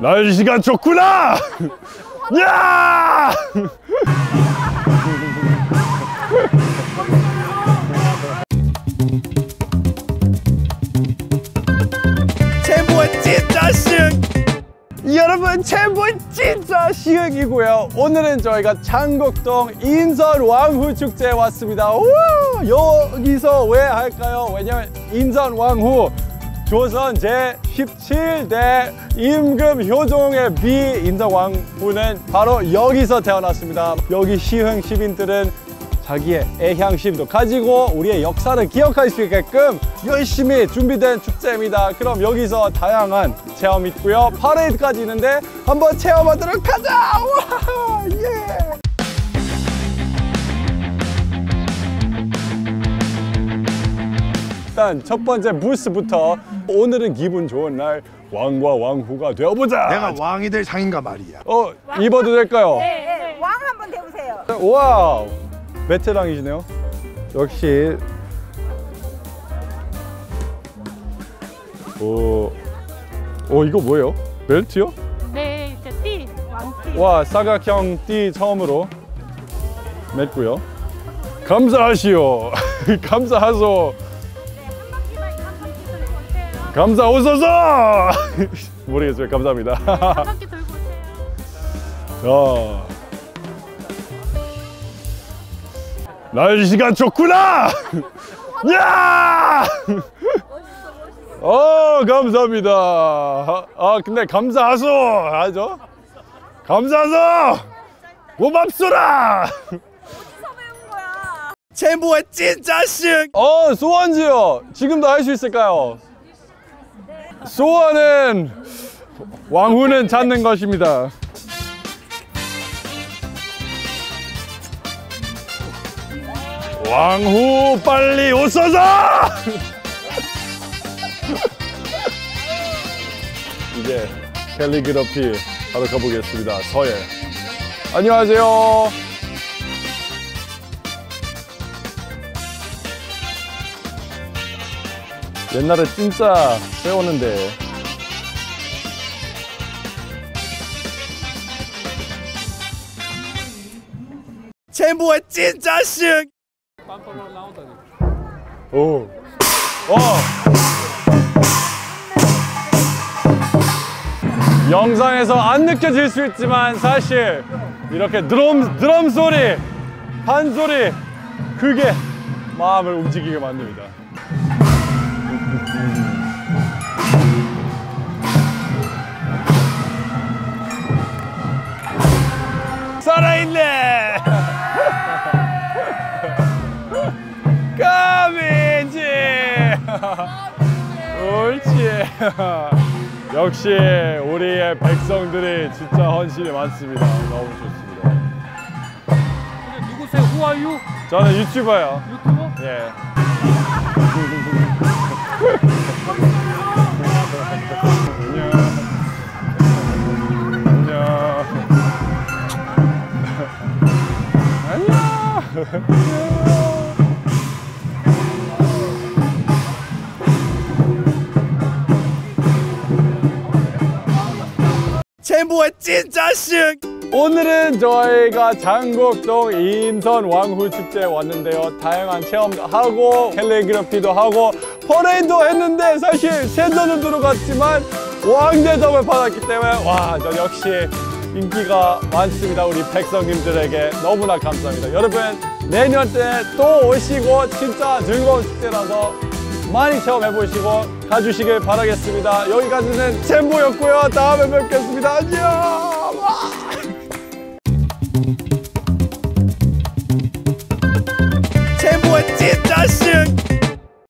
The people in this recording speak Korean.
날씨가 좋구나! 야! 진짜 시흥 여러분 진짜 시흥이고요 오늘은 저희가 장곡동 인선 왕후 축제에 왔습니다 우와, 여기서 왜 할까요? 왜냐면 인선 왕후 조선 제17대 임금 효종의 비 인선 왕후는 바로 여기서 태어났습니다 여기 시흥 시민들은 자기의 애향심도 가지고 우리의 역사를 기억할 수 있게끔 열심히 준비된 축제입니다. 그럼 여기서 다양한 체험 있고요. 파레이드까지 있는데 한번 체험하도록 하자! 와! 예! 일단 첫 번째 부스부터 오늘은 기분 좋은 날 왕과 왕후가 되어보자! 내가 왕이 될 상인가 말이야. 어, 입어도 될까요? 네, 왕 한번 대보세요. 와우 베테랑이시네요 역시 오, 오 이거 뭐예요? 벨트요? 네, 이제 띠, 왕띠. 와 사각형 띠 처음으로 맸고요 감사하시오 감사하소 감사오소서 모르겠어요 감사합니다 한 바퀴 돌고 오세요. 어. 날씨가 좋구나! 야! 어 감사합니다 아 근데 감사하소 하죠 감사하소! 고맙소라! 챔보의 진짜 식! 어, 소원지요. 지금도 할 수 있을까요? 소원은 왕후는 찾는 것입니다. 왕후 빨리 오소서! 이제 캘리그라피 하러 가보겠습니다. 서예. 안녕하세요. 옛날에 진짜 배웠는데 챔보의 진짜 식! 오. 와. 영상에서 안 느껴질 수 있지만 사실 이렇게 드럼 드럼 소리, 판 소리 그게 마음을 움직이게 만듭니다. 살아있네! 까미지! 옳지. 역시 우리의 백성들이 진짜 헌신이 많습니다. 너무 좋습니다. 누구세요? Who are you? 저는 유튜버요. 유튜버? 예. 챔보의 진짜 식! 오늘은 저희가 장곡동 인선 왕후 축제에 왔는데요. 다양한 체험도 하고 캘리그래피도 하고 퍼레이드도 했는데 사실 세전은 들어갔지만 왕대접을 받았기 때문에 와, 저 역시 인기가 많습니다. 우리 백성님들에게 너무나 감사합니다. 여러분 내년 때 또 오시고 진짜 즐거운 축제라서 많이 체험해 보시고 가주시길 바라겠습니다. 여기까지는 챔보였고요. 다음에 뵙겠습니다. 안녕!